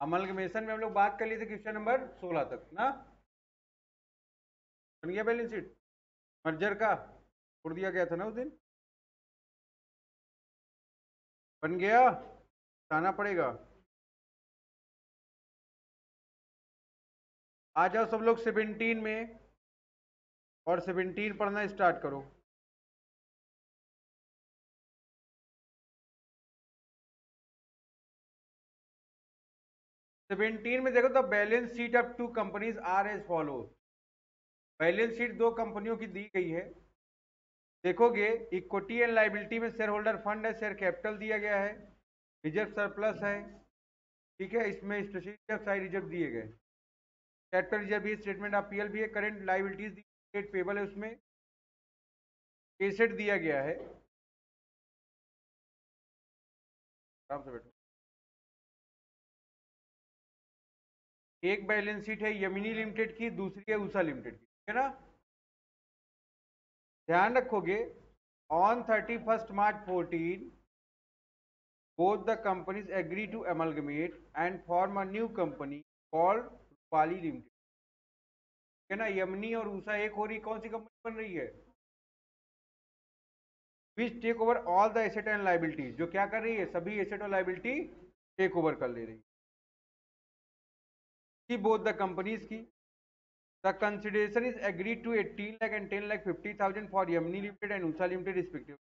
Amalgamation में हम लोग बात कर ली थे क्वेश्चन नंबर 16 तक, ना? बन गया बैलेंस शीट मर्जर का? छोड़ दिया गया था ना उस दिन? बन गया? आना पड़ेगा। आ जाओ सब लोग 17 में और 17 पढ़ना स्टार्ट करो। सेवेंटीन में देखो the balance sheet of two companies are as follow balance sheet दो कंपनियों की दी गई है। देखोगे इक्विटी एंड लाइबिलिटी में शेयर होल्डर फंड है शेयर कैपिटल दिया गया है रिज़र्व सरप्लस है, ठीक है? इसमें स्ट्रेटेजिक साइड रिज़र्व दिए गए। कैपिटल रिज़र्व भी स्टेटमेंट ऑफ़ पीएल भी है करंट लाइबिलिटीज पेबल है उसमें। एसेट दिया गया है। आराम से बैठो। एक बैलेंस शीट है यमिनी लिमिटेड की, दूसरी है उषा लिमिटेड की, ठीक है ना? ध्यान रखोगे on thirty first March fourteen both the companies agree to amalgamate and form a new company called Rupali Limited. है ना? यमनी और उषा एक हो रही कौन सी कंपनी बन रही है? Which take over all the asset and liabilities जो क्या कर रही है? सभी एसेट और लाइबिलिटी टेक ओवर कर ले रही है। बोथ द कंपनीज़ की। The consideration is agree to eighteen lakh and ten lakh fifty thousand for Yamini limited and Usha limited respective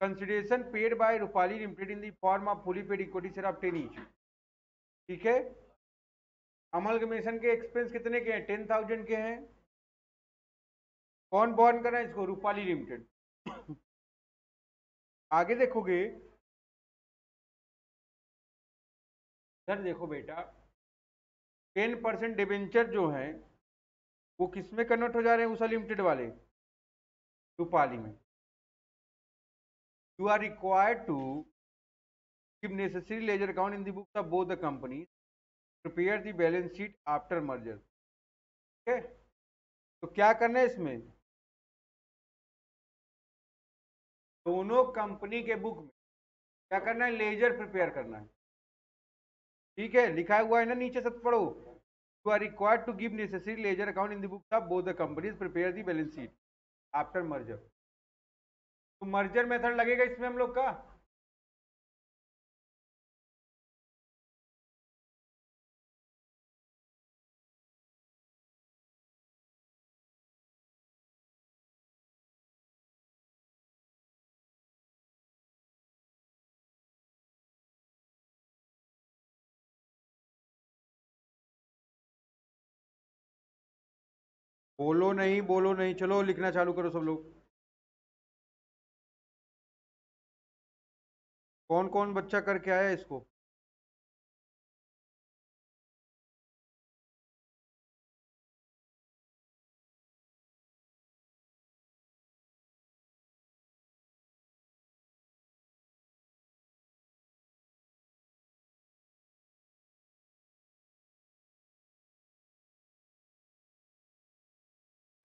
consideration paid by Rupali limited in the of fully paid equity share of ten inch ठीक है? अमल commission के expense कितने के हैं? Ten thousand के हैं। कौन bond करें इसको? रूपाली लिमिटेड आगे देखोगे। सर देखो बेटा टेन परसेंट डिबेंचर जो है, वो किसमें कन्वर्ट हो जा रहे हैं? उषा लिमिटेड वाले रूपाली में। You are required to give necessary ledger account in the books of both the company prepare the balance sheet after merger ठीक है तो क्या करना है इसमें? दोनों कंपनी के बुक में क्या करना है? लेजर प्रिपेयर करना है। ठीक है? लिखा हुआ है ना नीचे, सब पढ़ो। You are required to give necessary ledger account in the books of both the companies prepare the balance sheet after merger तो मर्जर मेथड लगेगा इसमें हम लोग का? बोलो नहीं बोलो नहीं, चलो लिखना चालू करो सब लोग। कौन कौन बच्चा करके आया इसको?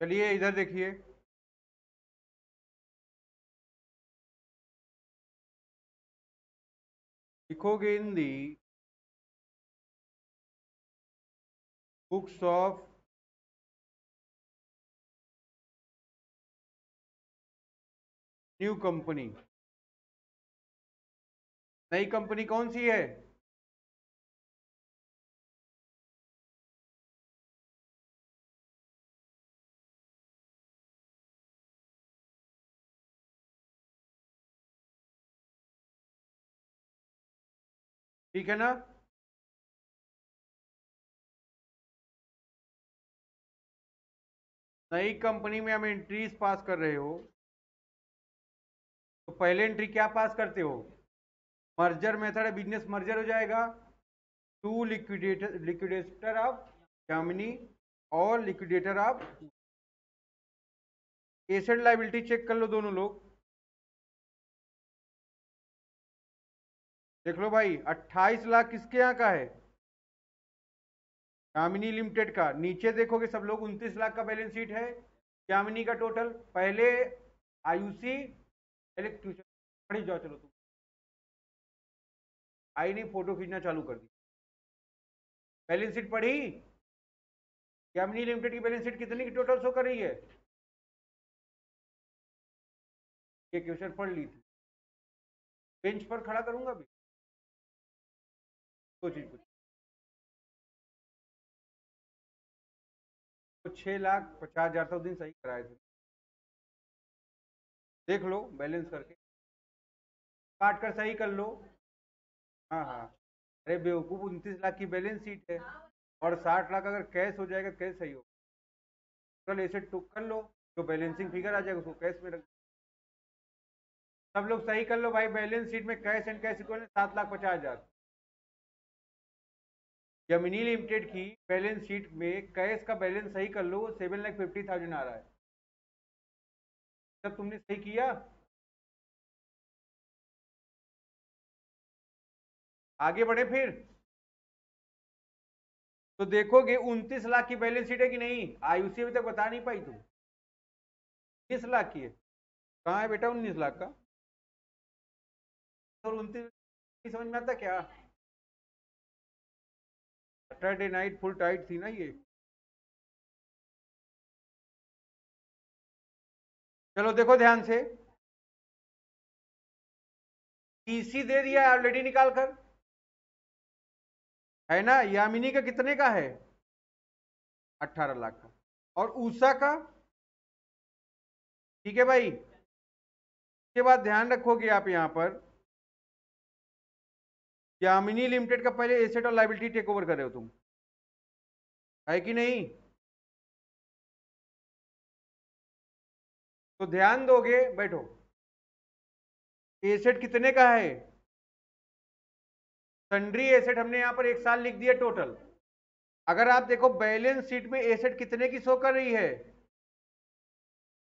चलिए इधर देखिए। लिखोगे in the books of new company. नई कंपनी कौन सी है? ठीक है ना? नई कंपनी में हम एंट्रीज पास कर रहे हो तो पहले एंट्री क्या पास करते हो? मर्जर मेथड बिज़नेस मर्जर हो जाएगा। To liquidator liquidator of Jamini और liquidator of asset liability check कर लो दोनों लोग। देख लो भाई 28 लाख किसके यहाँ का है? यामिनी लिमिटेड का। नीचे देखोगे सब लोग 29 लाख का बैलेंस शीट है। यामिनी का टोटल, पहले आयुषी इलेक्ट्रिशियन खड़ी जाओ, चलो तुम। आई नहीं फ़ोटो खींचना चालू कर दी। बैलेंस शीट पढ़ी? यामिनी लिमिटेड की बैलेंस शीट कितनी की टोटल शो कर रही है? ये क्वेश्चन पढ़ ली थी। बेंच पर खड़ा करूँगा चीज़ कुछ तो छह लाख पचास हज़ार तो दिन सही कराए थे। देख लो, बैलेंस करके। काट कर सही कर लो। हाँ हाँ। अरे, बेवकूफ़ उनतीस लाख की बैलेंस शीट है। और साठ लाख अगर कैश हो जाएगा कैश सही हो कल ऐसे टुक कर लो, जो बैलेंसिंग फिगर आ जाएगा, उसको कैश में रख सब लोग सही कर लो भाई, बैलेंस शीट में कैश एंड कैश इक्वल सात लाख पचास हज़ार। जमिनी लिमिटेड की बैलेंस शीट में कैश का बैलेंस सही कर लो, सेवन लाख फिफ्टी थाउज़ेंड आ रहा है। जब तुमने सही किया? आगे बढ़े फिर। तो देखोगे उनतीस लाख की बैलेंस शीट है कि नहीं? आयुषी अभी तक बता नहीं पाई तुम उन्नीस लाख की है। कहाँ है बेटा उन्नीस लाख का? और उनतीस, समझ में आता क्या? सैटरडे नाइट फुल टाइट थी ना ये। चलो देखो ध्यान से। पीसी दे दिया है ऑलरेडी निकाल कर है ना? यामिनी का कितने का है? अट्ठारह लाख का। और ऊषा का? ठीक है भाई। इसके बाद ध्यान रखोगे आप यहाँ पर। यामिनी लिमिटेड का पहले एसेट और लाइबिलिटी टेक ओवर कर रहे हो तुम? है कि नहीं? तो ध्यान दोगे, बैठो। एसेट कितने का है? सन्ड्री एसेट हमने यहाँ पर एक साल लिख दिया टोटल अगर आप देखो बैलेंस शीट में एसेट कितने की शो कर रही है?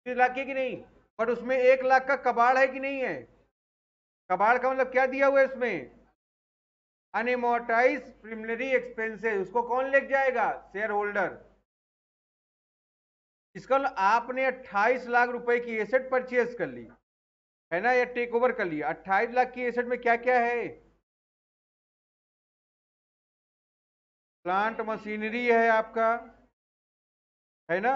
लाख की नहीं? बट उसमें एक लाख का कबाड़ है कि नहीं है? कबाड़ का मतलब क्या दिया हुआ है इसमें अनएमोटाइज प्रिमिनरी एक्सपेंसेस उसको कौन ले जाएगा? शेयर होल्डर इसका आपने 28 लाख रुपए की एसेट परचेज कर ली। है ना? या टेक ओवर कर लिया 28 लाख की एसेट में क्या क्या है? प्लांट मशीनरी है आपका। है ना?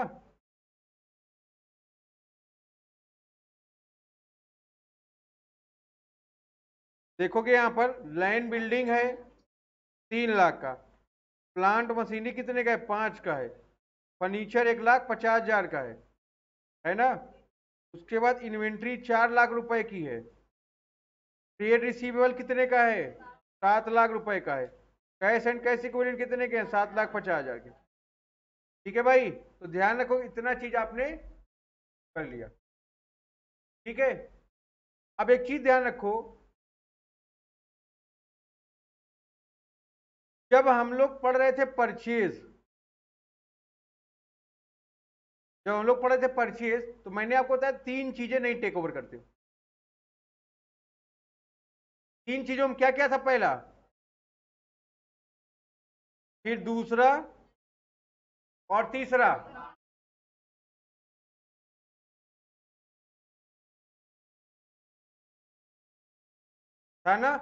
देखोगे यहाँ पर लैंड बिल्डिंग है, तीन लाख का। प्लांट मशीनरी कितने का है? पाँच का है। फर्नीचर एक लाख पचास हज़ार का है। है ना? उसके बाद इन्वेंट्री चार लाख रुपए की है। ट्रेड रिसीवेबल कितने का है? सात लाख रुपए का है। कैश एंड कैश इक्विलेंट कितने के हैं? सात लाख पचास हज़ार के। ठीक है भाई? तो ध्यान रखो इतना चीज़ आपने कर लिया। ठीक है? अब एक चीज़ ध्यान रखो जब हम लोग पढ़ रहे थे परचेज, जब हम लोग पढ़ रहे थे परचेज तो मैंने आपको बताया तीन चीज़ें नहीं टेक ओवर करते तीन चीज़ों में क्या क्या था पहला? फिर दूसरा और तीसरा। था ना?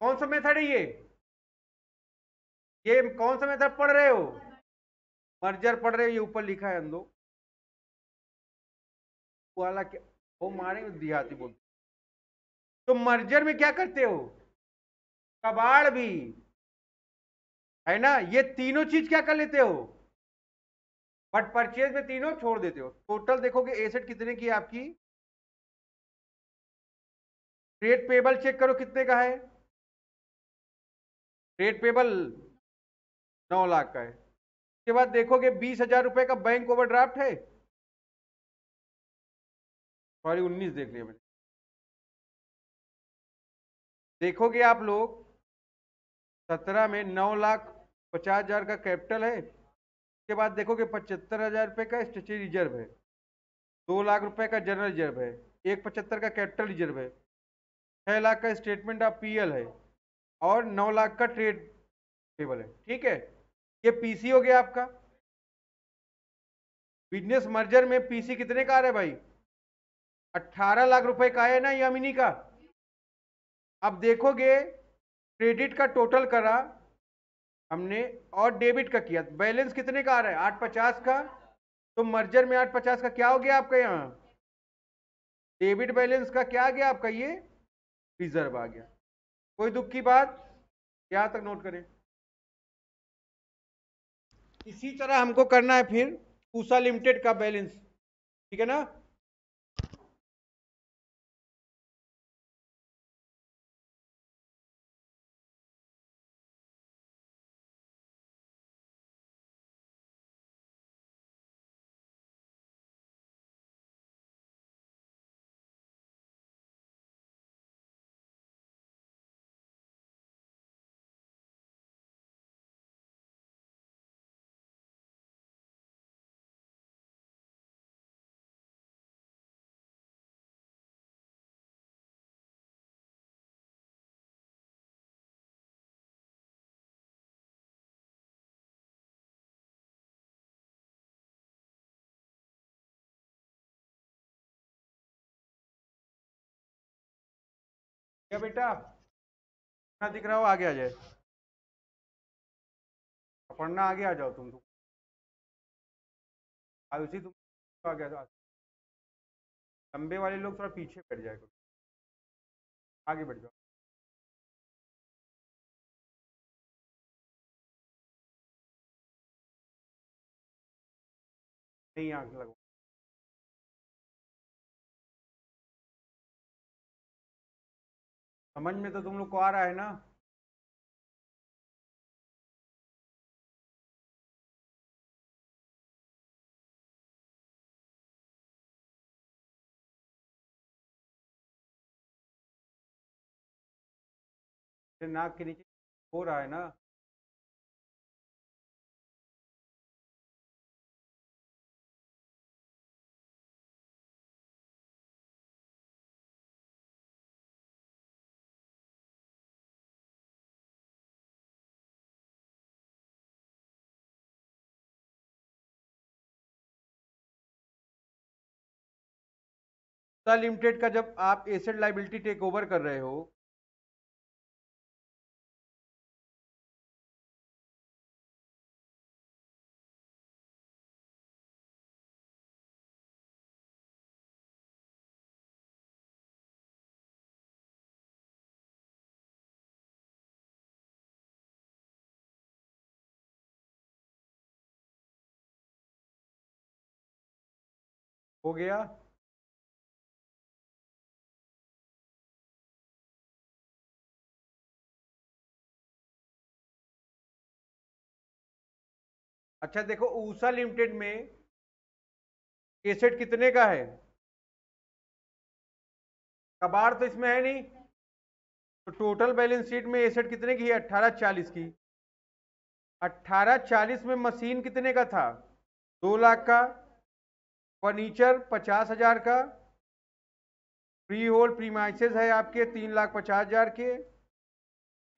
कौन सा मेथड है ये? ये कौन सा मेथड पढ़ रहे हो? मर्जर पढ़ रहे हो, ये ऊपर लिखा है वाला क्या? वो मारे देहाती बोलते। तो मर्जर में क्या करते हो? कबाड़ भी। है ना? ये तीनों चीज़ क्या कर लेते हो? बट परचेज में तीनों छोड़ देते हो। टोटल देखोगे एसेट कितने की आपकी? ट्रेड पेबल चेक करो कितने का है। ट्रेड पेबल नौ लाख का है। उसके बाद देखोगे बीस हज़ार रुपए का बैंक ओवरड्राफ्ट है। सॉरी उन्नीस देख लिया मैंने। देखोगे आप लोग, सत्रह में नौ लाख पचास हज़ार का कैपिटल है। उसके बाद देखोगे पचहत्तर हज़ार रुपये का स्टेचरी रिज़र्व है। दो लाख रुपए का जनरल रिज़र्व है। एक पचहत्तर का कैपिटल रिज़र्व है। छह लाख का स्टेटमेंट ऑफ़ पीएल है। और नौ लाख का ट्रेड टेबल है। ठीक है? ये पीसी हो गया आपका। बिज़नेस मर्जर में पीसी कितने का आ रहा है भाई? 18 लाख रुपए का है ना यामिनी का। अब देखोगे क्रेडिट का टोटल करा, हमने और डेबिट का किया। बैलेंस कितने का आ रहा है? आठ पचास का। तो मर्जर में आठ पचास का क्या हो गया आपका यहाँ? डेबिट बैलेंस का क्या आ गया आपका? ये रिज़र्व आ गया। कोई दुख की बात? यहाँ तक नोट करें। इसी तरह हमको करना है फिर ऊषा लिमिटेड का बैलेंस ठीक है ना? क्या बेटा? पढ़ना दिख रहा हो? आगे आ जाए। पढ़ना आगे आ जाओ तुम तो। आयुषी तुम आगे आ लंबे वाले लोग थोड़ा पीछे बैठ जाए आगे बढ़ जाओ। नहीं आँख लगो। समझ में तो तुम लोग को आ रहा है ना? नाक के नीचे हो रहा है ना? लिमिटेड का जब आप एसेट लाइबिलिटी टेक ओवर कर रहे हो हो गया? अच्छा देखो, ऊषा लिमिटेड में एसेट कितने का है? कबाड़ तो इसमें है नहीं। तो टोटल बैलेंस शीट में एसेट कितने की है? अट्ठारह चालीस की। अट्ठारह चालीस में मशीन कितने का था? दो लाख का, फर्नीचर पचास हज़ार का फ्री होल्ड प्रीमाइसेस है आपके तीन लाख पचास हज़ार के,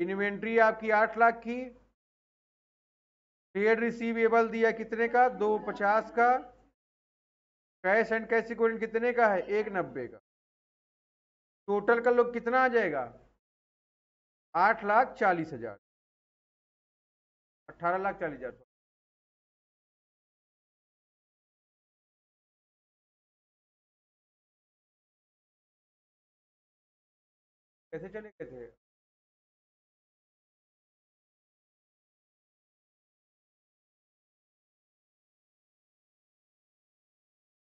इन्वेंट्री आपकी आठ लाख की ट्रेड रिसीवेबल दिया कितने का? दो पचास का। कैश एंड कैश इक्विवेलेंट कितने का है? एक नब्बे का। टोटल का लोग कितना आ जाएगा? आठ लाख चालीस हज़ार। अट्ठारह लाख चालीस हज़ार। कैसे चले गए थे?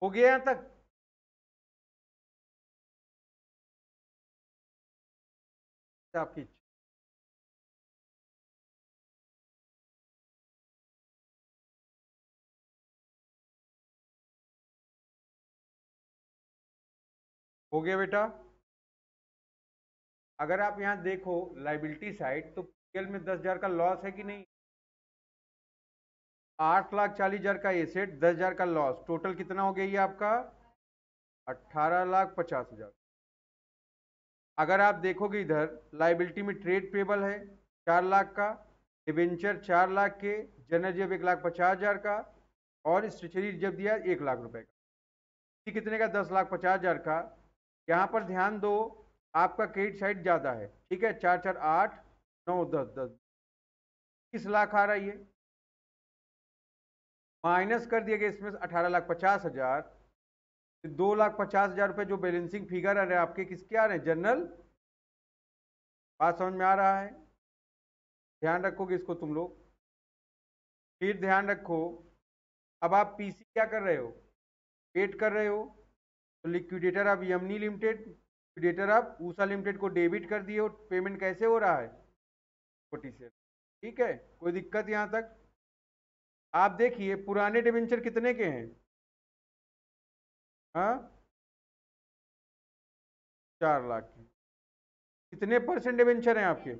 हो गया यहाँ तक? आपकी हो गया बेटा। अगर आप यहाँ देखो लाइबिलिटी साइड तो पीएल में दस हज़ार का लॉस है कि नहीं? आठ लाख चालीस हज़ार का एसेट, दस हज़ार का लॉस। टोटल कितना हो गया ये आपका? अट्ठारह लाख पचास हज़ार। अगर आप देखोगे इधर लाइबिलिटी में ट्रेड पेबल है, चार लाख का डिवेंचर चार लाख के, जनरल जेब एक लाख पचास हज़ार का, और स्टेशनरी जब दिया एक लाख रुपए का। कितने का? दस लाख पचास हज़ार का। यहाँ पर ध्यान दो, आपका क्रेडिट साइड ज़्यादा है, ठीक है? चार चार आठ, नौ, दस दस। किस लाख आ रहा है ये? माइनस कर दिया गया इसमें अठारह लाख पचास हज़ार। दो लाख पचास हज़ार रुपये जो बैलेंसिंग फिगर आ रहे हैं आपके, किसके आ रहे हैं? जनरल बात समझ में आ रहा है? ध्यान रखोगे इसको तुम लोग। फिर ध्यान रखो, अब आप पीसी क्या कर रहे हो? पेड कर रहे हो? तो लिक्विडेटर आप Yamini limited liquidator of Usha limited को डेबिट कर दिए हो। पेमेंट कैसे हो रहा है? ठीक है? कोई दिक्कत यहाँ तक? आप देखिए, पुराने डिवेंचर कितने के हैं? हाँ? चार लाख के। कितने परसेंट डिवेंचर हैं आपके?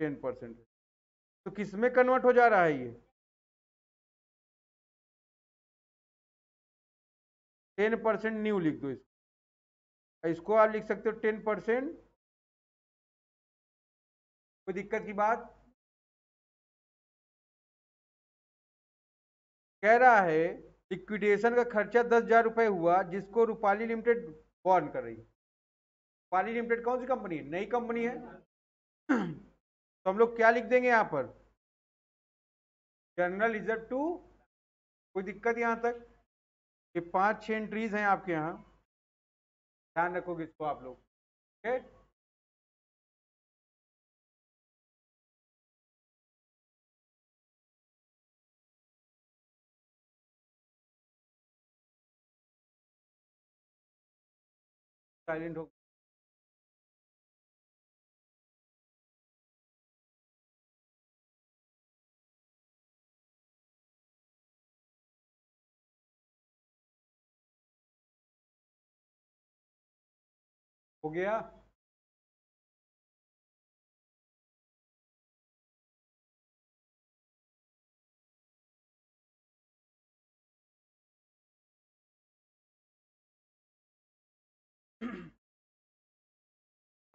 टेन परसेंट तो किसमें कन्वर्ट हो जा रहा है ये? टेन परसेंट न्यू लिख दो इसको। इसको आप लिख सकते हो टेन परसेंट कोई दिक्कत की बात? कह रहा है लिक्विडेशन का खर्चा दस हज़ार रुपये हुआ, जिसको रूपाली लिमिटेड बॉर्न कर रही रूपाली लिमिटेड कौन सी कंपनी है? नई कंपनी है। तो हम लोग क्या लिख देंगे यहाँ पर? जनरल रिज़र्व टू कोई दिक्कत यहाँ तक? पाँच छह एंट्रीज हैं आपके यहाँ। ध्यान रखोगे इसको आप लोग। ठीक है? साइलेंट हो हो गया।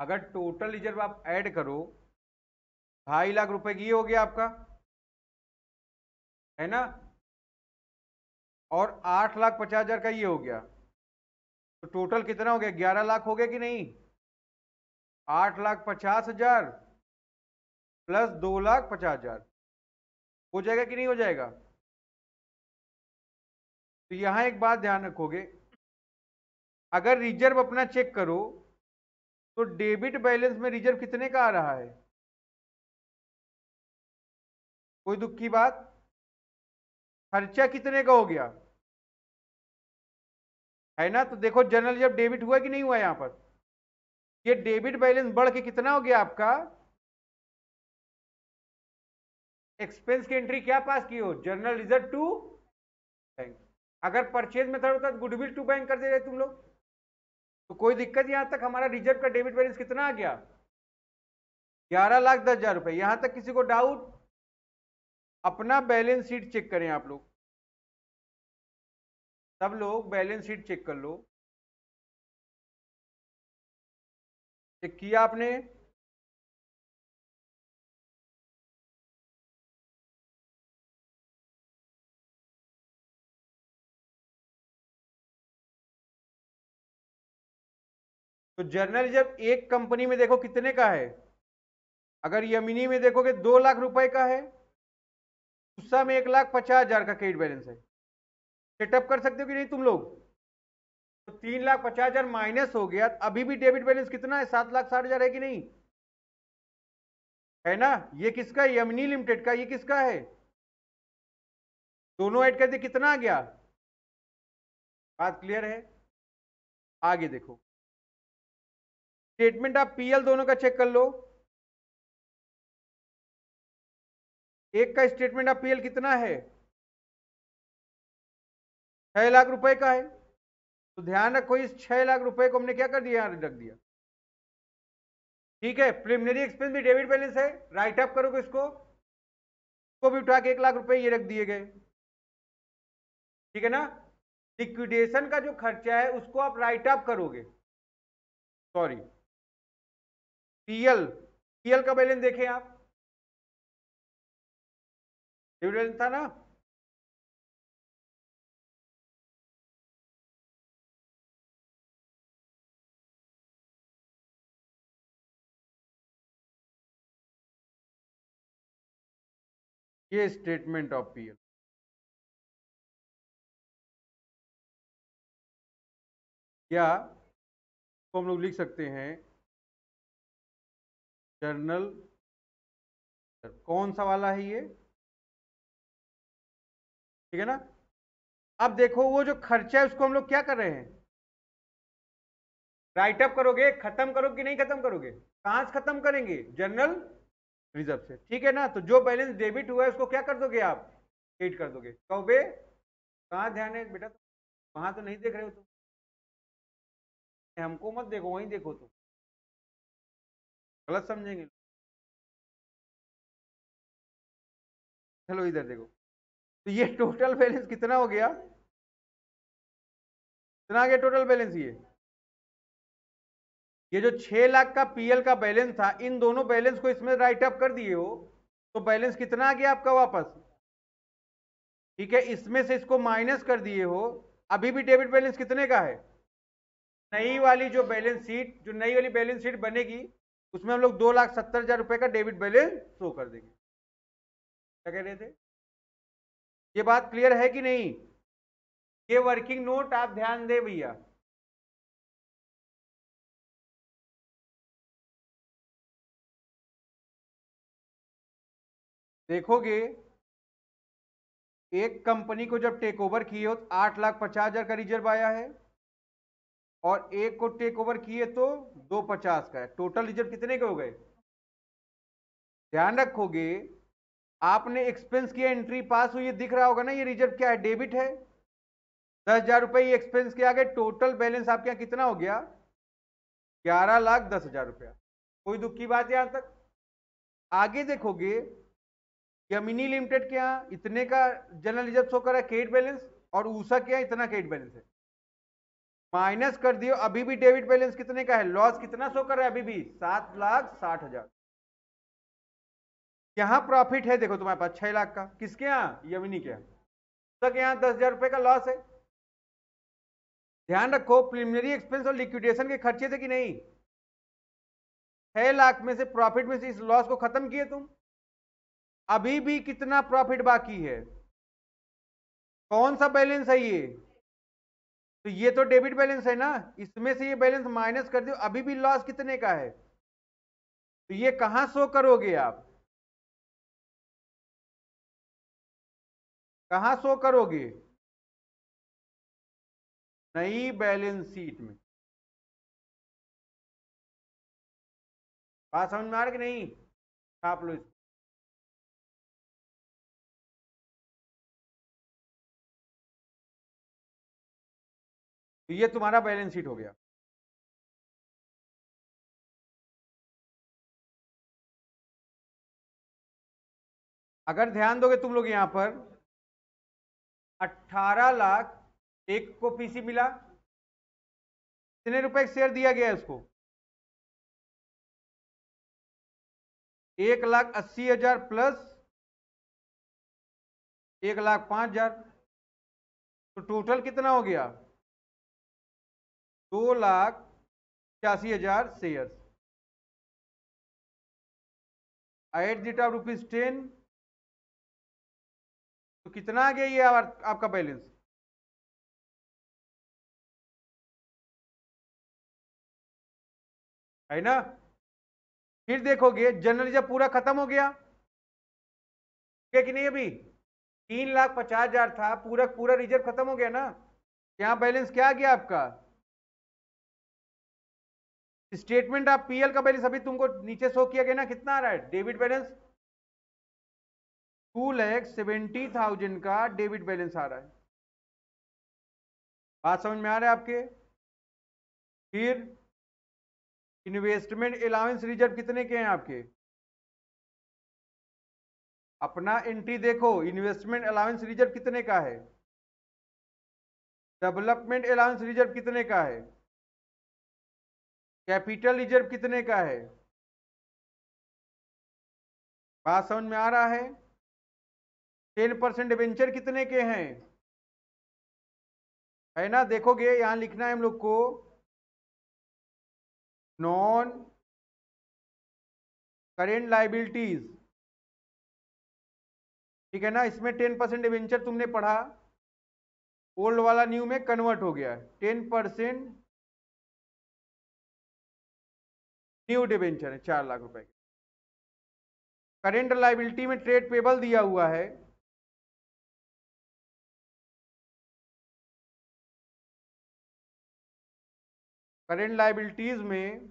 अगर टोटल रिज़र्व आप ऐड करो, ढाई लाख रुपए की हो गया आपका, है ना? और आठ लाख पचास हज़ार का ये हो गया तो टोटल कितना हो गया? ग्यारह लाख हो गया कि नहीं? आठ लाख पचास हज़ार प्लस दो लाख पचास हज़ार, हो जाएगा कि नहीं हो जाएगा? तो यहाँ एक बात ध्यान रखोगे, अगर रिज़र्व अपना चेक करो तो डेबिट बैलेंस में रिज़र्व कितने का आ रहा है? कोई दुख की बात? खर्चा कितने का हो गया? है ना? तो देखो जनरल जब डेबिट हुआ कि नहीं हुआ यहाँ पर? ये डेबिट बैलेंस बढ़ के कितना हो गया आपका? एक्सपेंस की एंट्री क्या पास की हो? जनरल रिज़र्व टू बैंक अगर परचेज मेथड होता तो गुडविल टू बैंक कर दे रहे तुम लोग। तो कोई दिक्कत यहाँ तक हमारा रिज़र्व का डेबिट बैलेंस कितना आ गया? ग्यारह लाख दस हज़ार रुपए। यहाँ तक किसी को डाउट अपना बैलेंस शीट चेक करें आप लोग। सब लोग बैलेंस शीट चेक कर लो। चेक किया आपने? तो जर्नल जब एक कंपनी में देखो कितने का है? अगर यमिनी में देखोगे दो लाख रुपए का है उस में एक लाख पचास हज़ार का क्रेडिट बैलेंस है। सेटअप कर सकते हो कि नहीं तुम लोग? तो तीन लाख पचास हज़ार माइनस हो गया, अभी भी डेबिट बैलेंस कितना है? सात लाख साठ हज़ार है कि नहीं? है ना? ये किसका है? यमनी लिमिटेड का, ये किसका है? दोनों ऐड दिए कितना आ गया? बात क्लियर है? आगे देखो। स्टेटमेंट आप पीएल दोनों का चेक कर लो। एक का स्टेटमेंट ऑफ़ पीएल कितना है? छह लाख रुपए का है। तो ध्यान रखो, इस छह लाख रुपए को हमने क्या कर दिया? यहाँ रख दिया। ठीक है प्रिलिमिनरी एक्सपेंस भी डेबिट बैलेंस है। राइट अप करोगे इसको। को भी उठा के एक लाख रुपए ये रख दिए गए। ठीक है ना? लिक्विडेशन का जो खर्चा है, उसको आप राइट अप करोगे। सॉरी पीएल पीएल का बैलेंस देखें आप। बैलेंस था ना? ये स्टेटमेंट ऑफ़ पीएल या तो हम लोग लिख सकते हैं। जर्नल कौन सा वाला है ये? ठीक है ना? अब देखो, वो जो खर्चा है, उसको हम लोग क्या कर रहे हैं? राइट अप करोगे? खत्म करोगे कि नहीं खत्म करोगे? कहाँ से खत्म करेंगे? जनरल रिज़र्व से। ठीक है ना? तो जो बैलेंस डेबिट हुआ है, उसको क्या कर दोगे आप? क्रेडिट कर दोगे। कहोगे कहाँ ध्यान है? बेटा वहाँ तो नहीं देख रहे हो तुम। हमको मत देखो, वहीं देखो तुम। गलत समझेंगे। चलो इधर देखो। तो ये टोटल बैलेंस कितना हो गया? कितना गया टोटल बैलेंस ये? ये जो छह लाख का पीएल का बैलेंस था, इन दोनों बैलेंस को इसमें राइट अप कर दिए हो तो बैलेंस कितना आ गया आपका वापस? ठीक है, इसमें से इसको माइनस कर दिए हो, अभी भी डेबिट बैलेंस कितने का है? नई वाली जो बैलेंस शीट जो नई वाली बैलेंस शीट बनेगी उसमें हम लोग दो लाख सत्तर हज़ार रुपए का डेबिट बैलेंस शो कर देंगे। क्या कह रहे थे? ये बात क्लियर है कि नहीं? ये वर्किंग नोट आप ध्यान दे भैया। देखोगे, एक कंपनी को जब टेक ओवर किए हो तो आठ लाख पचास हज़ार का रिज़र्व आया है। और एक को टेक ओवर किए तो दो पचास का है। टोटल रिज़र्व कितने के हो गए? ध्यान रखोगे, आपने एक्सपेंस किया एंट्री पास हुई दिख रहा होगा ना, ये रिज़र्व क्या है? डेबिट है। दस हज़ार रुपए ये एक्सपेंस किया गया टोटल बैलेंस आपके यहाँ कितना हो गया? ग्यारह लाख दस हज़ार रुपया। कोई दुख की बात यहाँ तक? आगे देखोगे यमिनी लिमिटेड के यहाँ इतने का जनरल रिज़र्व शो कर क्रेडिट बैलेंस और ऊषा के यहाँ इतना क्रेडिट बैलेंस है। माइनस कर दियो। अभी भी डेबिट बैलेंस कितने का है? लॉस कितना शो कर रहा है अभी भी? सात लाख साठ हज़ार। यहाँ प्रॉफिट है, देखो तुम्हारे पास छह लाख का। किसके यहाँ? यमिनी के तक यहाँ दस हज़ार रुपए का लॉस है। ध्यान रखो प्रिलिमिनरी एक्सपेंस और लिक्विडेशन के खर्चे थे कि नहीं? छह लाख में से प्रॉफिट में से इस लॉस को खत्म किए तुम। अभी भी कितना प्रॉफिट बाकी है? कौन सा बैलेंस है ये? तो ये तो डेबिट बैलेंस है ना, इसमें से ये बैलेंस माइनस कर दो, अभी भी लॉस कितने का है? तो ये कहाँ शो करोगे आप? कहाँ शो करोगे? नई बैलेंस शीट में। बात समझ में आ रहा कि नहीं? छाप लो तो ये तुम्हारा बैलेंस शीट हो गया। अगर ध्यान दोगे तुम लोग यहाँ पर 18 लाख एक को पीसी मिला। कितने रुपए शेयर दिया गया है उसको एक लाख अस्सी हज़ार प्लस एक लाख पाँच हज़ार। तो टोटल कितना हो गया? दो लाख छियासी हज़ार share at of rupees ten. तो कितना आ गया ये आपका बैलेंस? है ना? फिर देखोगे, जनरल जब पूरा खत्म हो गया कि नहीं अभी? तीन लाख पचास हज़ार था, पूरा पूरा रिज़र्व खत्म हो गया ना? यहाँ बैलेंस क्या आ गया आपका? स्टेटमेंट ऑफ़ पीएल का बैलेंस अभी तुमको नीचे शो किया गया ना, कितना आ रहा है? Debit balance? Two lakh seventy thousand का डेबिट बैलेंस आ रहा है। बात समझ में आ रहा है आपके? फिर इन्वेस्टमेंट अलाउंस रिज़र्व कितने के हैं आपके? अपना एंट्री देखो इन्वेस्टमेंट अलाउंस रिज़र्व कितने का है? डेवलपमेंट अलाउंस रिज़र्व कितने का है? कैपिटल रिज़र्व कितने का है? बात समझ में आ रहा है? टेन परसेंट वेंचर कितने के हैं? है ना? देखोगे, यहाँ लिखना है हम लोग को। Non current liabilities. ठीक है ना? इसमें टेन परसेंट डिवेंचर तुमने पढ़ा। ओल्ड वाला न्यू में कन्वर्ट हो गया। टेन परसेंट न्यू डिवेंचर है, चार लाख रुपए करेंट लाइबिलिटी में ट्रेड पेबल दिया हुआ है। करेंट लाइबिलिटीज में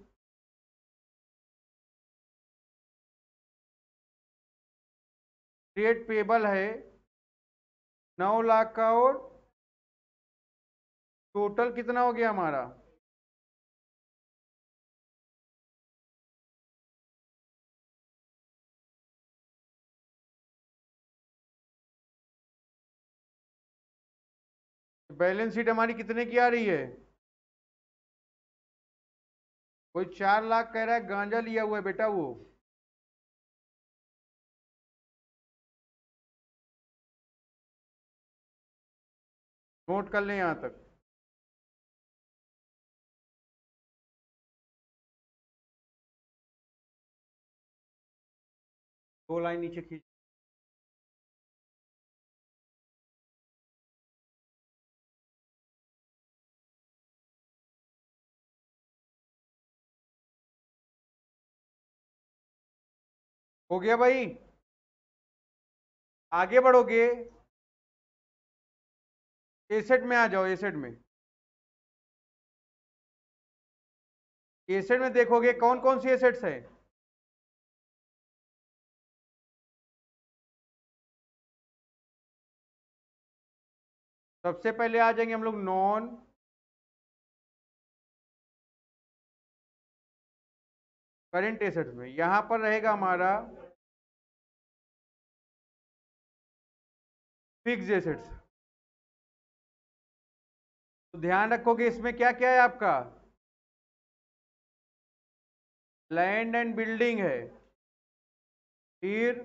ट्रेड पेबल है नौ लाख का और टोटल कितना हो गया हमारा? बैलेंस शीट हमारी कितने की आ रही है? कोई चार लाख कह रहा है, गांजा लिया हुआ है बेटा वो। नोट कर लें यहाँ तक। दो लाइन नीचे खींच हो गया भाई। आगे बढ़ोगे एसेट में आ जाओ एसेट में। एसेट में देखोगे कौन कौन सी एसेट्स है। सबसे पहले आ जाएँगे हम लोग नॉन। करेंट एसेट्स में। यहाँ पर रहेगा हमारा फिक्स एसेट्स। तो ध्यान रखोगे इसमें क्या क्या है आपका? लैंड एंड बिल्डिंग है। फिर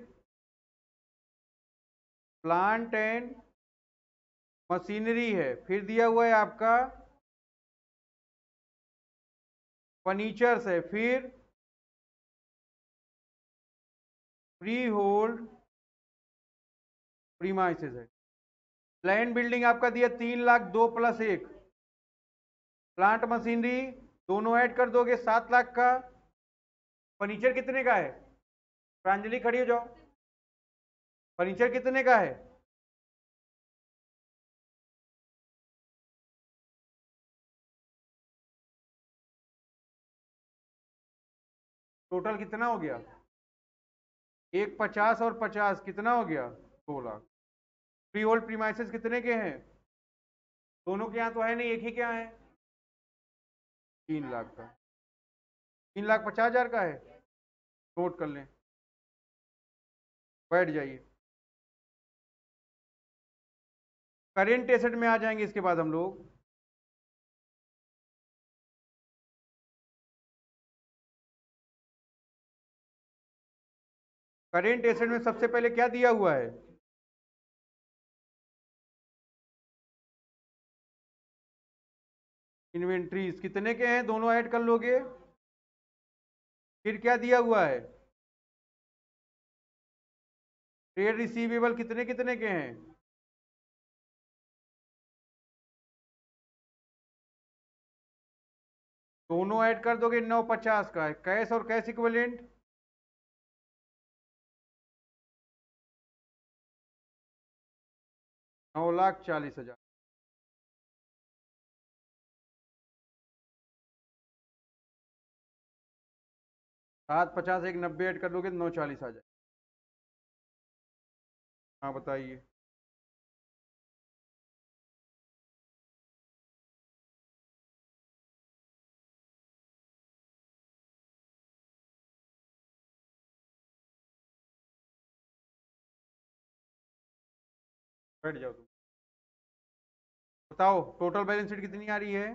प्लांट एंड मशीनरी है। फिर दिया हुआ है आपका फर्नीचर्स है। फिर फ्री होल्ड प्रीमाइसेस है लैंड बिल्डिंग आपका दिया तीन लाख दो प्लस एक। प्लांट मशीनरी दोनों ऐड कर दोगे, सात लाख का। फर्नीचर कितने का है? प्रांजलि खड़ी हो जाओ। फर्नीचर कितने का है? टोटल कितना हो गया? एक पचास और पचास, कितना हो गया? दो लाख। फ्री होल्ड प्रीमाइसेस कितने के हैं? दोनों के यहाँ तो है नहीं, एक ही क्या है। तीन लाख का। तीन लाख पचास हज़ार का है। नोट कर लें। बैठ जाइए। करेंट एसेट में आ जाएँगे इसके बाद हम लोग। करेंट एसेट में सबसे पहले क्या दिया हुआ है? इन्वेंट्रीज। कितने के हैं? दोनों ऐड कर लोगे। फिर क्या दिया हुआ है? ट्रेड रिसीवेबल कितने कितने के हैं? दोनों ऐड कर दोगे, नौ पचास का है। कैश और कैश इक्वलेंट नौ लाख चालीस हज़ार। सात पचास एक नब्बे ऐड कर दोगे नौ चालीस आ जाए। हाँ बताइए। बैठ जाओ तुम। बताओ टोटल बैलेंस शीट कितनी आ रही है?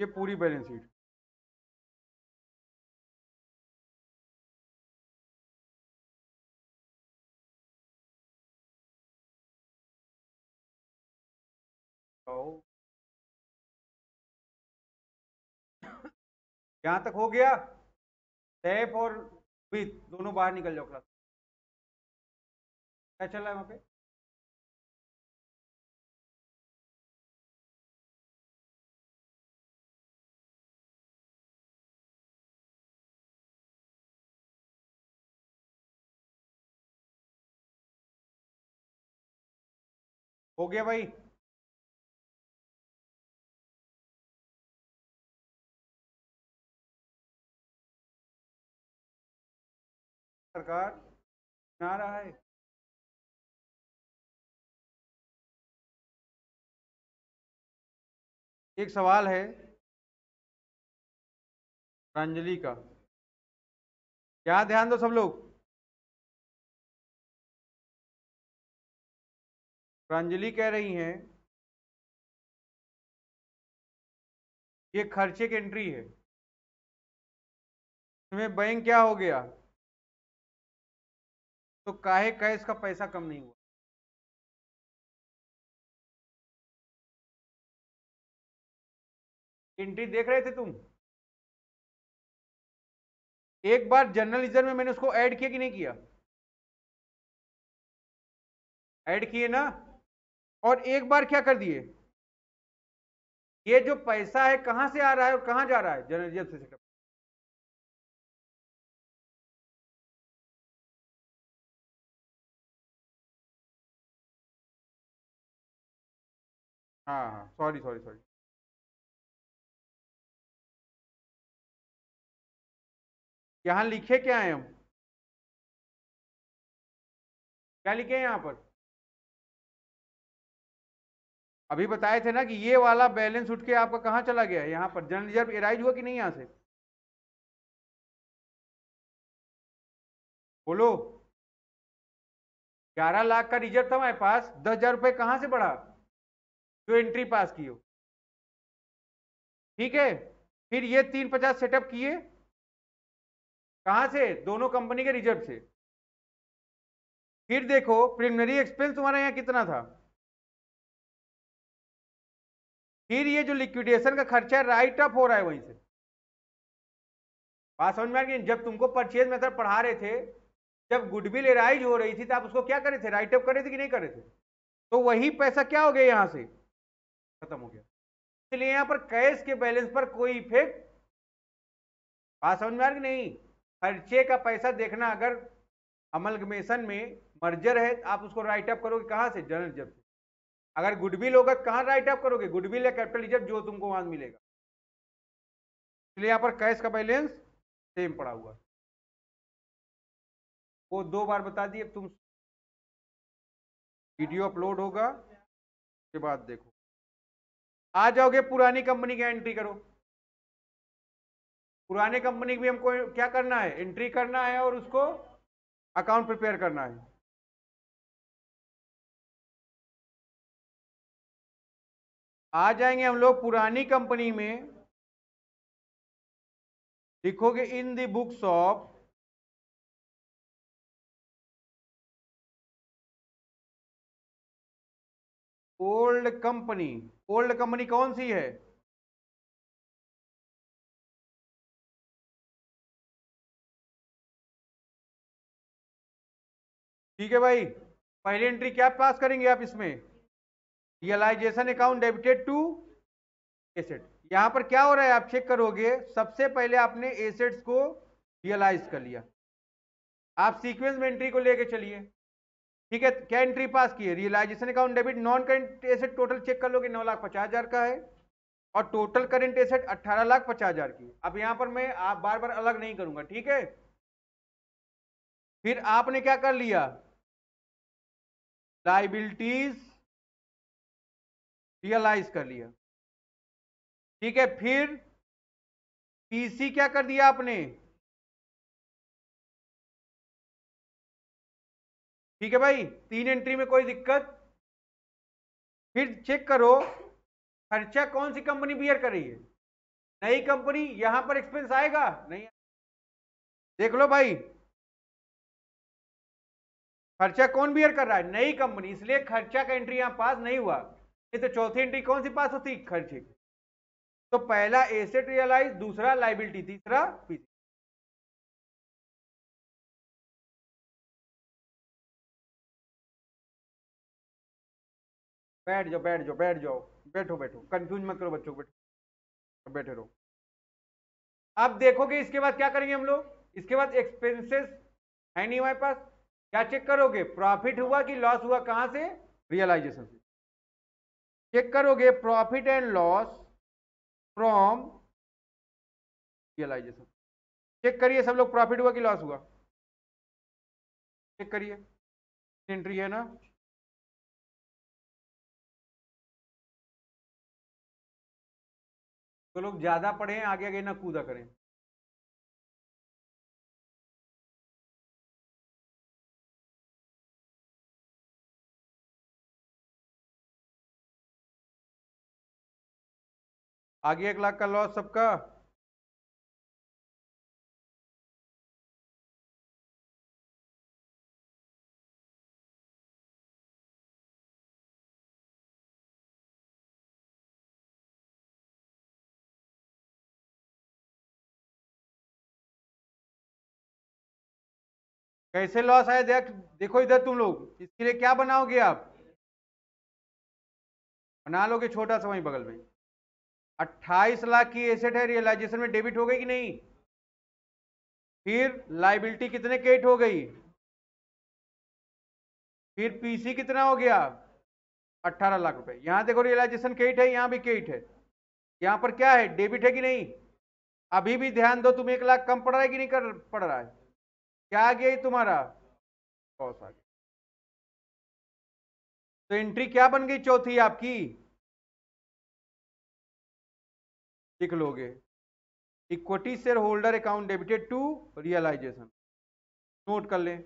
ये पूरी बैलेंस शीट। यहाँ तक हो गया। सैफ और विथ दोनों बाहर निकल जाओ क्लास क्या चल रहा है वहाँ पे? गया भाई। सरकार आ रहा है। एक सवाल है प्रांजलि का। क्या ध्यान दो सब लोग? प्रांजलि कह रही हैं, ये खर्चे की एंट्री है। तुम्हें बैंक क्या हो गया? तो काहे कैश का पैसा कम नहीं हुआ। एंट्री देख रहे थे तुम? एक बार रिज़र्व में मैंने उसको ऐड किया कि नहीं किया? ऐड किए ना? और एक बार क्या कर दिए? ये जो पैसा है, कहाँ से आ रहा है और कहाँ जा रहा है? जनरल रिज़र्व से हाँ सॉरी सॉरी सॉरी यहाँ लिखे क्या है हम? क्या लिखे हैं यहाँ पर? अभी बताए थे ना कि ये वाला बैलेंस उठ के आपका कहाँ चला गया यहाँ पर जनरल रिज़र्व एराइज हुआ कि नहीं यहाँ से? बोलो। ग्यारह लाख का रिज़र्व था हमारे पास, दस हज़ार रुपए कहाँ से बढ़ा? जो एंट्री पास की हो। ठीक है? फिर ये तीन पचास सेटअप किए। कहाँ से? दोनों कंपनी के रिज़र्व से। फिर देखो प्रिलिमिनरी एक्सपेंस तुम्हारा यहाँ कितना था? फिर ये जो लिक्विडेशन का खर्चा राइट अप हो रहा है वहीं से। बात समझ में आ गई जब तुमको परचेज मेथड पढ़ा रहे थे, जब गुडविल एराइज हो रही थी तो आप उसको क्या करे थे? राइट अप करे थे कि नहीं करे थे? तो वही पैसा क्या हो गया यहाँ से? खत्म हो गया। इसलिए यहाँ पर कैश के बैलेंस पर कोई इफ़ेक्ट बात समझ में आ रही नहीं? खर्चे का पैसा देखना अगर अमलगमेशन में मर्जर है, आप उसको राइट अप करोगे कहाँ से? जनरल जब से। अगर गुडविल होगा कहाँ राइट अप करोगे? गुडविल या कैपिटल जो तुमको वहाँ मिलेगा। इसलिए यहाँ पर कैश का बैलेंस सेम पड़ा हुआ वो दो बार बता दिए तुम वीडियो अपलोड होगा, उसके बाद देखो। आ जाओगे, पुरानी कंपनी की एंट्री करो। पुराने कंपनी भी हमको क्या करना है? एंट्री करना है और उसको अकाउंट प्रिपेयर करना है। आ जाएँगे हम लोग पुरानी कंपनी में। लिखोगे in the books of old company old company कौन सी है? ठीक है भाई, पहली एंट्री क्या पास करेंगे आप इसमें? Realisation account debited to asset. यहाँ पर क्या हो रहा है, आप चेक करोगे, सबसे पहले आपने एसेट्स को रियलाइज़ कर लिया। आप सीक्वेंस में एंट्री को लेके चलिए। ठीक है, क्या एंट्री पास की है? Realisation account debit non current asset total check कर लोगे, नौ लाख पचास हज़ार का है। और टोटल करेंट एसेट अट्ठारह लाख पचास हज़ार की अब यहाँ पर मैं आप बार बार अलग नहीं करूँगा, ठीक है? फिर आपने क्या कर लिया? लाइबिलिटीज रियलाइज़ कर लिया। ठीक है, फिर पीसी क्या कर दिया आपने? ठीक है भाई, तीन एंट्री में कोई दिक्कत? फिर चेक करो, खर्चा कौन सी कंपनी बियर कर रही है? नई कंपनी यहाँ पर एक्सपेंस आएगा? नहीं देख लो भाई। खर्चा कौन बियर कर रहा है? नई कंपनी इसलिए खर्चा का एंट्री यहाँ पास नहीं हुआ। नहीं तो चौथी एंट्री कौन सी पास होती? खर्चे की। तो पहला एसेट रियलाइज़ दूसरा लाइबिलिटी तीसरा पीसी बैठ जाओ बैठ जाओ बैठ जाओ। बैठो बैठो। कंफ्यूज मत करो बच्चों को, बैठो। बैठे रहो। अब देखोगे इसके बाद क्या करेंगे हम लोग? इसके बाद एक्सपेंसेस है नहीं हमारे पास। क्या चेक करोगे? प्रॉफिट हुआ कि लॉस हुआ? कहाँ से? रियलाइजेशन से। चेक करोगे profit and loss from realisation check करिए, सब लोग प्रॉफिट हुआ कि लॉस हुआ? चेक करिए। एंट्री है ना? तो लोग ज़्यादा पढ़े आगे आगे ना कूदा करें। आगे एक लाख का लॉस सबका? कैसे लॉस आया? देख, देखो इधर तुम लोग, इसके लिए क्या बनाओगे आप? बना लोगे छोटा सा वहीं बगल में। 28 लाख की एसेट है रियलाइजेशन में डेबिट हो गई कि नहीं? फिर लाइबिलिटी कितने केट हो गई? फिर पीसी कितना हो गया? 18 लाख रुपए। यहाँ देखो रियलाइजेशन केट है, यहाँ भी केट है। यहाँ पर क्या है? डेबिट है कि नहीं? अभी भी ध्यान दो, तुम एक लाख कम पड़ रहा है कि नहीं कर, पड़ रहा है? क्या आ गया तुम्हारा? तो एंट्री क्या बन गई? चौथी आपकी। लिख लोगे। Equity share holder account debited to realisation. Note कर लें।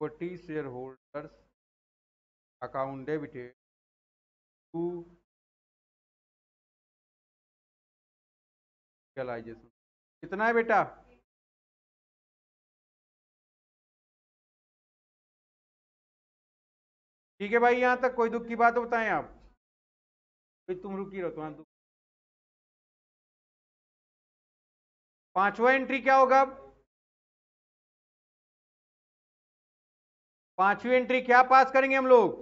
Equity share holders account debited to realisation. कितना है बेटा? ठीक है भाई, यहाँ तक कोई दुख की बात बताएँ आप। तुम रुकी रहो दुख। पांचवा एंट्री क्या होगा पांचवी एंट्री क्या पास करेंगे हम लोग?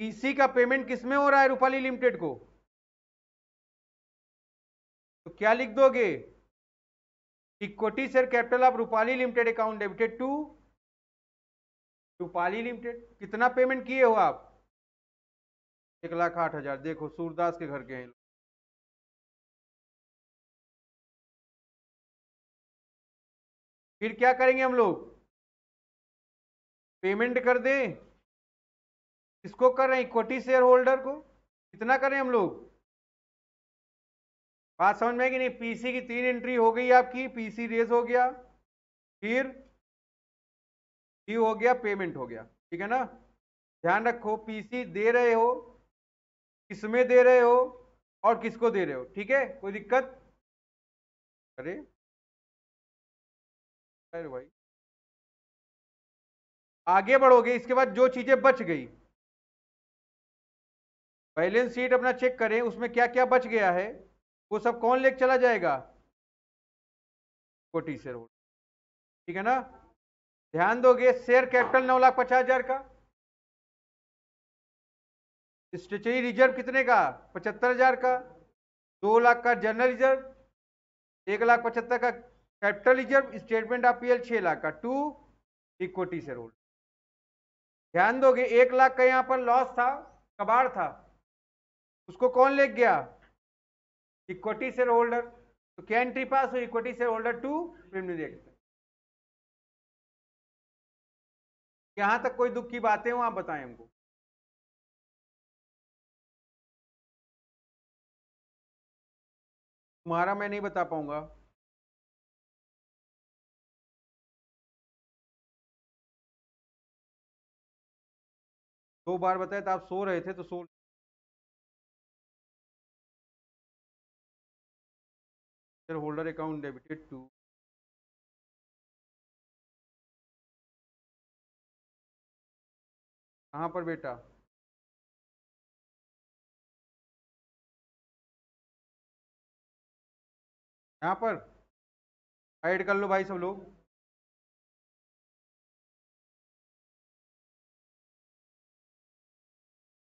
पीसी का पेमेंट किसमें हो रहा है रूपाली लिमिटेड को? तो क्या लिख दोगे? Equity share capital of Rupali limited account debited to Rupali limited, कितना पेमेंट किए हो आप? एक लाख आठ हज़ार, देखो, सूरदास के घर के हैं। फिर क्या करेंगे हम लोग? पेमेंट कर दें। किसको कर रहे हैं? इक्विटी शेयर होल्डर को? कितना करें हम लोग? बात समझ में कि नहीं? पीसी की तीन एंट्री हो गई आपकी पीसी रेज हो गया। फिर डी हो गया पेमेंट हो गया, ठीक है ना? ध्यान रखो पीसी दे रहे हो, किसमें दे रहे हो और किसको दे रहे हो, ठीक है? कोई दिक्कत? अरे अरे भाई। आगे बढ़ोगे, इसके बाद जो चीज़ें बच गई। बैलेंस शीट अपना चेक करें, उसमें क्या क्या बच गया है? वो सब कौन लेके चला जाएगा? कोटी शेयर होल्डर ठीक है ना? ध्यान दोगे, शेयर कैपिटल नौ लाख पचास हज़ार का? स्टेचरी रिज़र्व कितने का? पचहत्तर हज़ार का। दो लाख का जनरल रिज़र्व, एक लाख पचहत्तर का capital reserve, statement of PL छह लाख का। टू इक्विटी शेयर होल्डर ध्यान दोगे, एक लाख का यहाँ पर लॉस था, कबाड़ था। उसको कौन ले गया? इक्विटी शेयर होल्डर तो क्या एंट्री पास हुई? Equity share holder to preliminary यहाँ तक कोई दुख की बातें हो, आप बताएँ हमको। तुम्हारा मैं नहीं बता पाऊँगा। दो बार बताए तो आप सो रहे थे तो share holder account debited to. कहाँ पर बेटा? यहाँ पर। ऐड कर लो भाई सब लोग।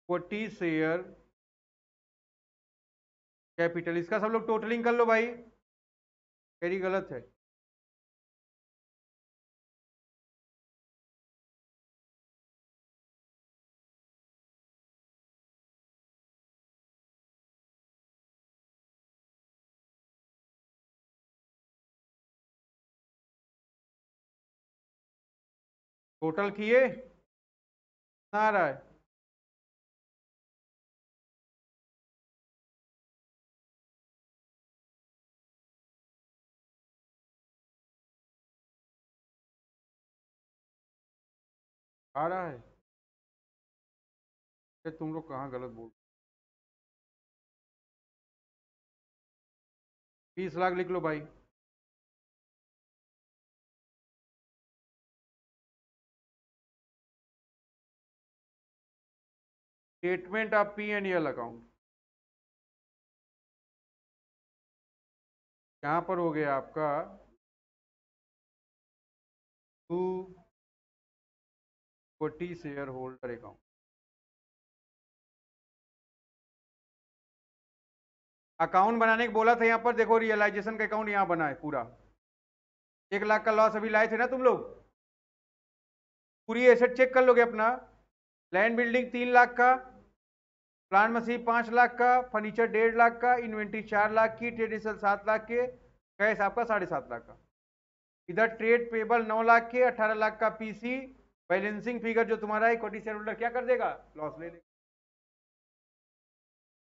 फोर्टी शेयर कैपिटल इसका सब लोग टोटलिंग कर लो भाई। मेरी गलत है। टोटल किए? आ रहा है आ रहा है ये तुम लोग कहाँ गलत बोल बीस लाख लिख लो भाई। Statement of P and L account. यहाँ पर हो गया आपका two forty share holder account account बनाने को बोला था यहाँ पर, देखो रियलाइजेशन का अकाउंट यहाँ बना है पूरा। एक लाख का लॉस अभी लाए थे ना तुम लोग? पूरी एसेट चेक कर लोगे अपना। लैंड बिल्डिंग तीन लाख का प्लांट मशीन पाँच लाख का, फर्नीचर डेढ़ लाख का, इन्वेंट्री चार लाख की ट्रेडिशनल सात लाख के कैश आपका साढ़े सात लाख का। इधर ट्रेड पेबल नौ लाख के, अठारह लाख का पीसी बैलेंसिंग फिगर जो तुम्हारा इक्विटी शेयर होल्डर क्या कर देगा? लॉस ले लेगा।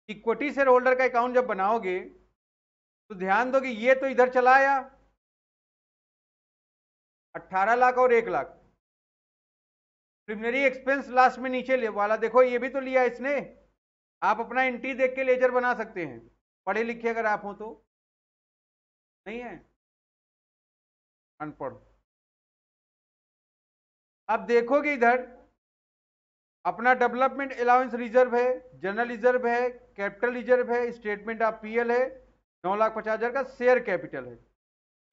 इक्विटी शेयर होल्डर का अकाउंट जब बनाओगे तो ध्यान दो कि ये तो इधर चला आया। अट्ठारह लाख और एक लाख। प्रिमिनरी एक्सपेंस लास्ट में नीचे ले, वाला देखो, ये भी तो लिया इसने। आप अपना एंट्री देख के लेजर बना सकते हैं। पढ़े लिखे अगर आप हो तो। नहीं है? अनपढ़। अब देखोगे इधर, अपना डेवलपमेंट अलाउंस रिज़र्व है जनरल रिज़र्व है कैपिटल रिज़र्व है स्टेटमेंट ऑफ़ पीएल है, नौ लाख पचास हज़ार का शेयर कैपिटल है।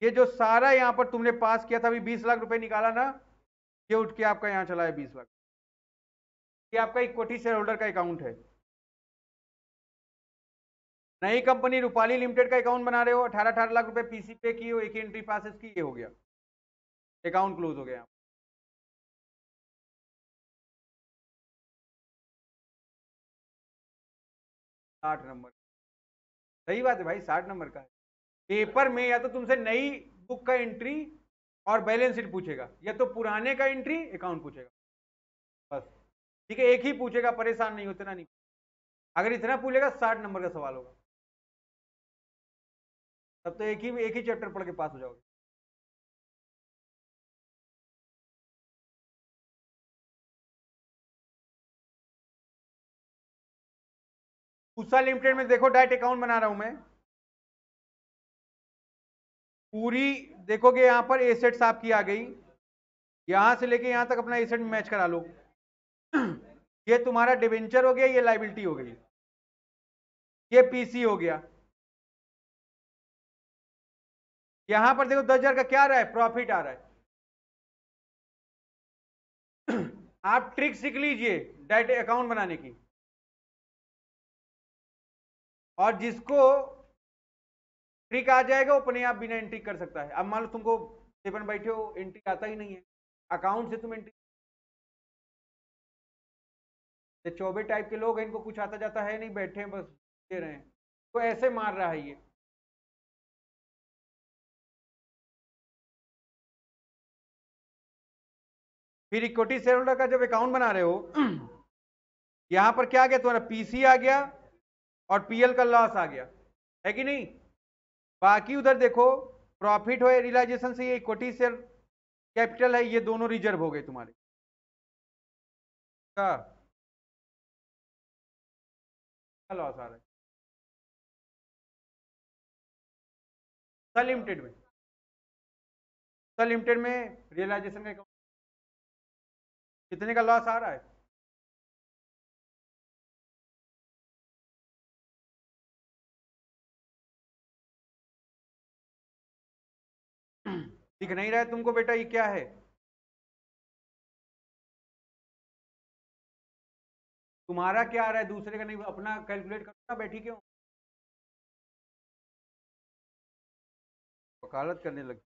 ये जो सारा यहाँ पर तुमने पास किया था, अभी बीस लाख रुपए निकाला ना, ये उठ के आपका यहाँ चला है बीस लाख। ये आपका इक्विटी शेयर होल्डर का अकाउंट है। नई कंपनी रूपाली लिमिटेड का अकाउंट बना रहे हो अठारह अठारह लाख रुपए पीसी पे की हो, एक ही एंट्री पास की ये हो गया। अकाउंट क्लोज हो गया। साठ नंबर। सही बात है भाई, साठ नंबर का पेपर में या तो तुमसे नई बुक का एंट्री और बैलेंस शीट पूछेगा, या तो पुराने का एंट्री अकाउंट पूछेगा। बस। ठीक है, एक ही पूछेगा, परेशान नहीं होते ना नहीं। अगर इतना पूछेगा, साठ नंबर का सवाल होगा। तब तो एक ही एक ही चैप्टर पढ़ के पास हो जाओगे। उषा लिमिटेड में देखो डायरेक्ट अकाउंट बना रहा हूँ मैं। पूरी, देखोगे यहाँ पर एसेट्स आपकी आ गई। यहाँ से लेके यहाँ तक अपना एसेट मैच करा लो। ये तुम्हारा डिवेंचर हो गया, ये लाइबिलिटी हो गई। ये पीसी हो गया। यहाँ पर देखो दस हज़ार का क्या रहा है? प्रॉफिट आ रहा है। आप ट्रिक सीख लीजिए डायरेक्ट अकाउंट बनाने की। और जिसको ट्रिक आ जाएगा, वो अपने आप बिना एंट्री कर सकता है। अब मान लो तुमको सेवन बैठे हो एंट्री आता ही नहीं है। अकाउंट से तुम एंट्री चौबे टाइप के लोग हैं, इनको कुछ आता जाता है नहीं, बैठे हैं, बस दे रहे हैं। तो ऐसे मार रहा है ये। फिर इक्विटी शेयर होल्डर का जब अकाउंट बना रहे हो, यहाँ पर क्या आ गया? तुम्हारा पीसी आ गया और पीएल का लॉस आ गया। है कि नहीं? बाकी उधर देखो प्रॉफिट हो रियलाइजेशन से ये इक्विटी शेयर कैपिटल है, ये दोनों रिज़र्व हो गए तुम्हारे। का लॉस आ रहा है? लिमिटेड में। लिमिटेड में रियलाइजेशन का कितने का लॉस आ रहा है? दिख नहीं रहा है तुमको बेटा, ये क्या है? तुम्हारा क्या आ रहा है? दूसरे का नहीं, अपना कैलकुलेट करना बैठी क्यों? वकालत करने लगी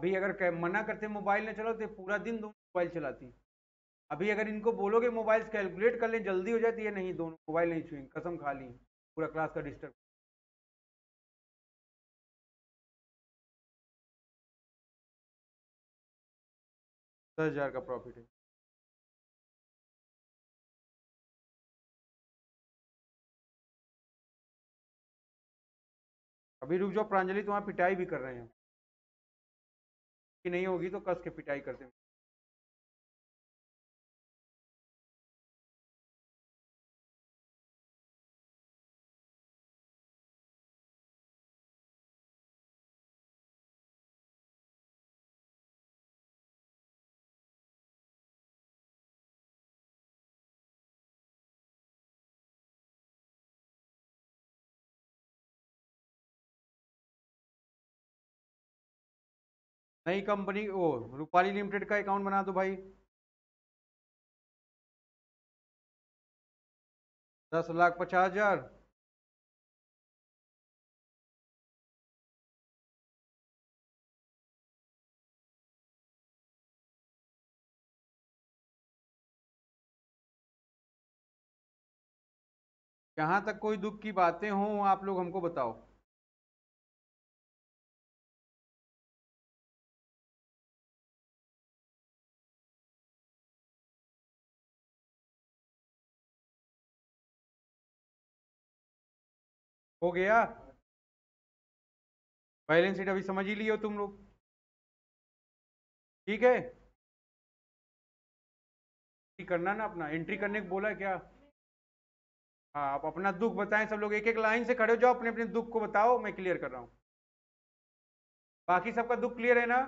अभी अगर मना करते मोबाइल ने चलो तो पूरा दिन दोनों मोबाइल चलाती। अभी अगर इनको बोलोगे मोबाइल कैलकुलेट कर लें, जल्दी हो जाए तो ये नहीं, दोनों मोबाइल नहीं छुएँगे, कसम खा ली, पूरा क्लास का डिस्टर्ब। दस हज़ार का प्रॉफिट है। अभी रुक जाओ, प्रांजलि तो वहाँ पिटाई भी कर रहे हैं। नहीं होगी तो कस के पिटाई कर करते नई कंपनी, ओ, रूपाली लिमिटेड का अकाउंट बना दो भाई। दस लाख पचास हज़ार। जहाँ तक कोई दुख की बातें हों, आप लोग हमको बताओ। हो गया। बैलेंस शीट अभी समझ ही लियो तुम लोग। ठीक है? करना ना अपना। एंट्री करने को बोला क्या? हाँ आप अपना दुख बताएँ, सब लोग एक एक लाइन से खड़े हो जाओ अपने अपने दुख को बताओ, मैं क्लियर कर रहा हूँ। बाकी सबका दुख क्लियर है ना?